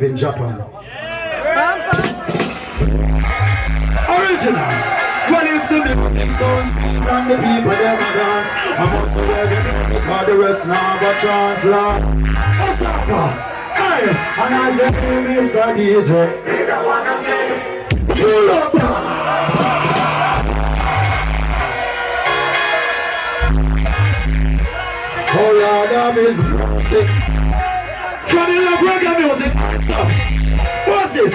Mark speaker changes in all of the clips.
Speaker 1: live in Japan. Original. Well, if the music sounds and the people a dance, I must wear the music the rest now, but chance Lord. Osaka, hey, and I say, hey, Mr. DJ, wanna get pull up. Oh Lord of His mercy. From the music, what's this?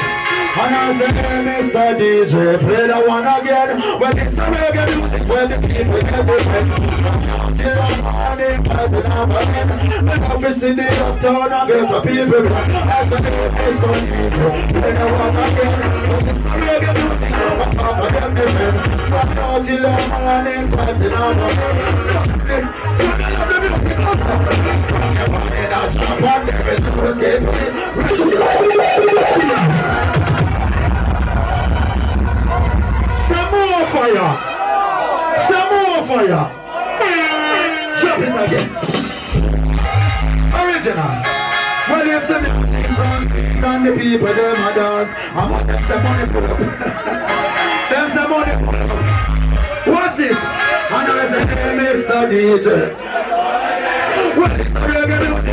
Speaker 1: And I say, Mr. DJ, play the one again. Well, it's reggae music, well, the people get the Till I'm morning, passing up again. The office in the uptown, I get the people. I say, Mr. DJ, play the one again. Well, it's reggae music, what's up, I get the men. From now till I'm morning, passing up again. From the love the music, up? Your body, that's Japan, there is no escape. Well, if the music sounds and the people them a dance, I want them some money pull up. them some money pull up. Watch this. And I say, hey, Mr. DJ. Well,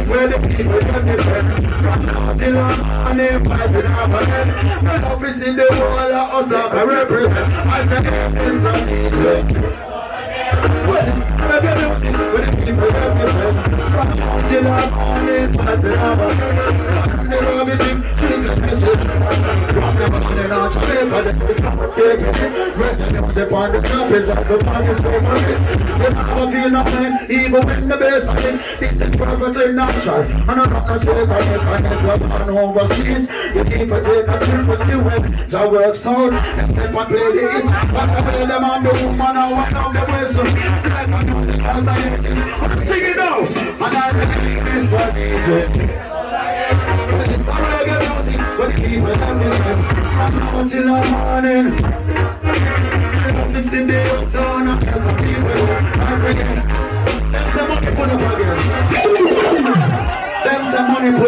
Speaker 1: where the people be friends. From now till on, and passing up again. The love is in the wall of us, I represent. I say, Mr. DJ. Passing up again. The they party's favorite. You never feel nothing, even when the in. This is perfectly natural. And I'm not a state I make a network on overseas. You keep a take a trip to see when Jah works out. And step and play the hits. But I play them on the woman and one of the whistle. Like a music society. Sing it now. And I think this one DJ. It's a the now till the morning. The uptown, I get say, some money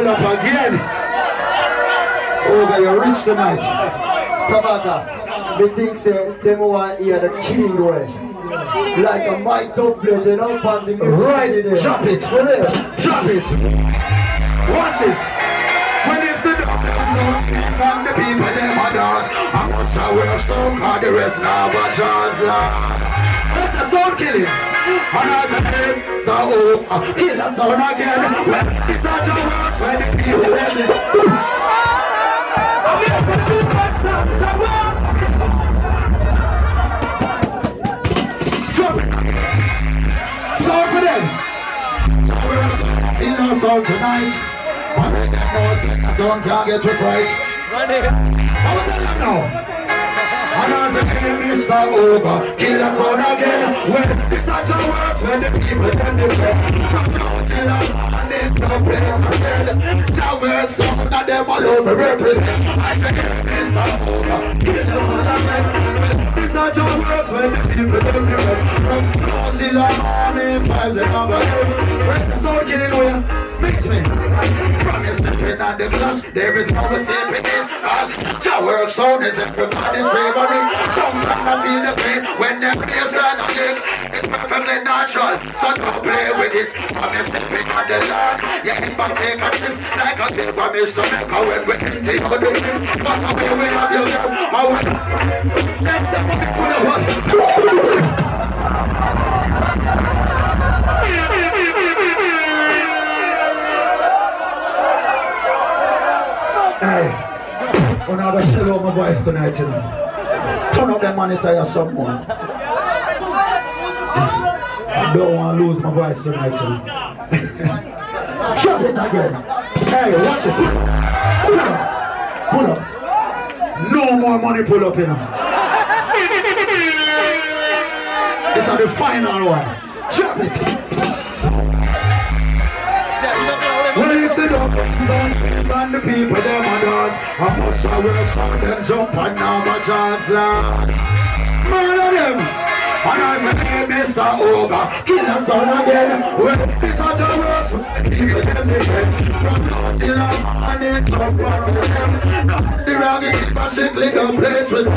Speaker 1: pull up again. Oh, God, you're rich tonight.
Speaker 2: Kabaka, me think say them want hear the king way. Like a mic doublet, you know, on the music.
Speaker 1: Right,
Speaker 2: there.
Speaker 1: drop it.
Speaker 2: Well, there.
Speaker 1: Drop it. Watch this. When if the sweet and the people them a dance, I must have work so cause the rest now but chance. That's a sound killing. And as a name, oh, uh, that sound again. When such a works when the people them I'm here for the good sound to works. Sound for them. In the sound tonight. I make them know the sound can't get you right. I will tell them now. And as a hey, Mr. Oga, kill the sound again. When it's such a worse, when the people. From now till I'm they don't play again. That works so that them alone will represent. I say, hey, Mr. Oga, kill the sound again. It's such a worse when the people can defend. From now till I'm and again. Where's the sound killing where? Mix me. From your stepping on the flash, there is no mistake within us. Tower sound is everybody's favorite. Jump and feel the pain when the bass line a kick. It's perfectly natural, so don't play with this. From your stepping on the line, your hit back take a trip like a tip from Mr. Mecca when we empty your dream. But away we have you girl. I want. Let's have a full of Hey, voice tonight, you know. Turn up the monitor or someone. I don't want to lose my voice tonight, you know. Drop it again. Hey, watch it. Pull up. Pull up. No more money pull up, you know. This is the final one. Drop it. And the people them a dance, I must have work so them jump and now my chance, all of them. I say, Mr. Oga, kill them son again. When this such a works, people them different. From now till I'm and they come from. The keeper strictly don't play twist. I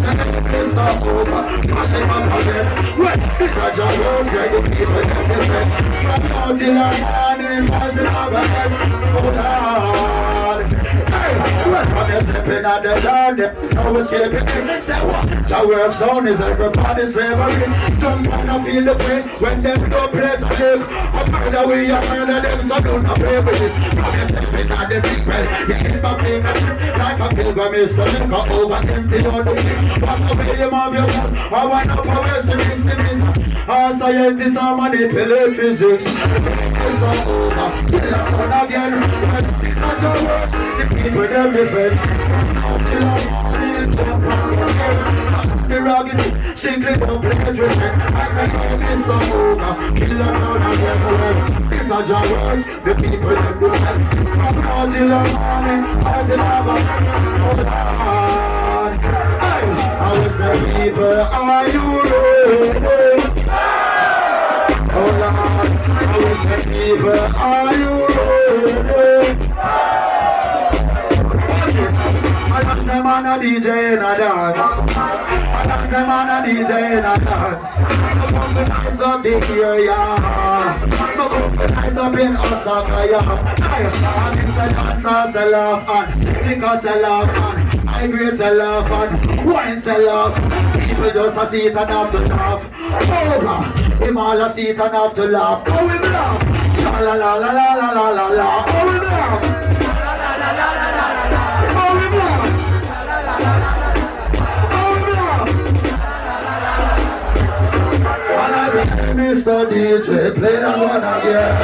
Speaker 1: say, Mr. Oga, mash him up again. When this such a works, they go people them different. From now till I'm and they come from them. Oh, Lord. When I'm stepping out the there's no escaping. Say what? Your work zone is everybody's favorite. Jump on and feel the pain when them no place click. I murder we, I murder them, so don't play with this. I'm stepping out the sequel. You keep a like a pilgrim is to look up over empty on the way. Walk away, you move your gun. I want a to this to this. Our scientists are manipulate physics. It's not over. Kill us on again. It's such a work with them the Prerogative, simply complicated. I say, oh, this a over, kill us all and everywhere. It's a job the people that do it. From now till the morning, as the happens, oh, Lord. Hey, I was the people, are you? DJ in a dance. I got them on a DJ in a dance. I'm going nice up the area. I'm going nice up in Osaka, yeah. And it's a dancer sell off and liquor sell off and high grade sell off and wine sell off. People just a sit and have to laugh. Over, him all a sit and have to laugh. Oh, we laugh. Sha la la la la la la la la. Oh, we laugh. Mr. DJ, play that one again.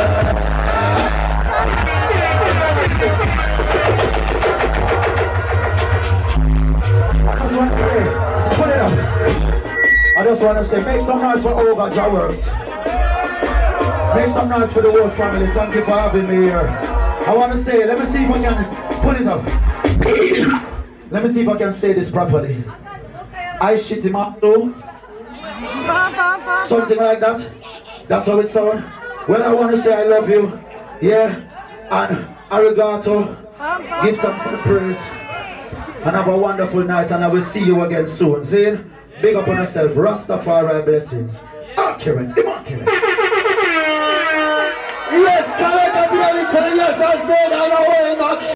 Speaker 1: I just want to say, put it up. I just want to say, make some noise for Oga Jah Works. Make some noise for the whole family. Thank you for having me here. I want to say, let me see if I can put it up. let me see if I can say this properly. I shit him out though. Something like that. That's how it sounds. Well, I want to say I love you. Yeah. And arigato. Give thanks and praise. And have a wonderful night. And I will see you again soon. Zane, big up on yourself. Rastafari blessings. Accurate. Immaculate.
Speaker 2: Yes, Calais, Capital, yes, I said, I know,